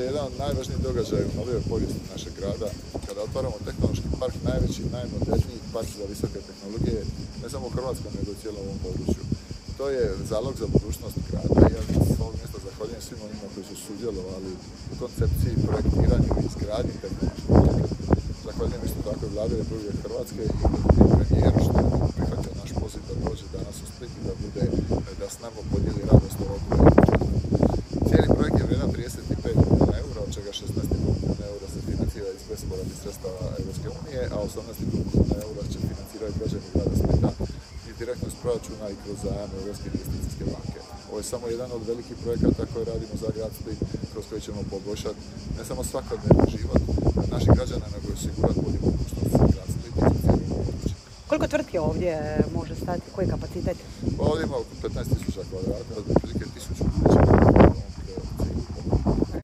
je jedan od najvažnijih događaja u novijoj povijesti našeg grada, kada otvaramo tehnološki park, najveći, najmoderniji park za visoke tehnologije, ne samo u Hrvatskom, nego u cijelom ovom području. To je zalog za budućnost grada i ja s ovog mjesta zahvaljujem svim onima koji su sudjelovali u koncepciji, projektiranju i izgradnji tehnološkog parka. Zahvaljujem isto tako i vlade Republike Hrvatske i premijeru što je prihvatio naš poziv da dođe danas u Split i da bude, da s nama podijeli radost ovog Cijeli projekt je vrijedan 35 milijuna eura, od čega 16,5 milijuna eura se financira iz bespovratnih sredstava Europske unije, a 18,5 milijuna eura će financirati građani grada Splita i direktno iz proračuna i kroz zajam Europske investicijske banke. Ovo je samo jedan od velikih projekata koje radimo za grad Split, kroz koji ćemo poboljšati ne samo svakodnevni život naših građana, nego i osigurati bolju mogućnost za grad Split i. Koliko tvrtke ovdje može stati? Koji je kapacitet? Pa ovdje ima oko 15.000 kvadrata,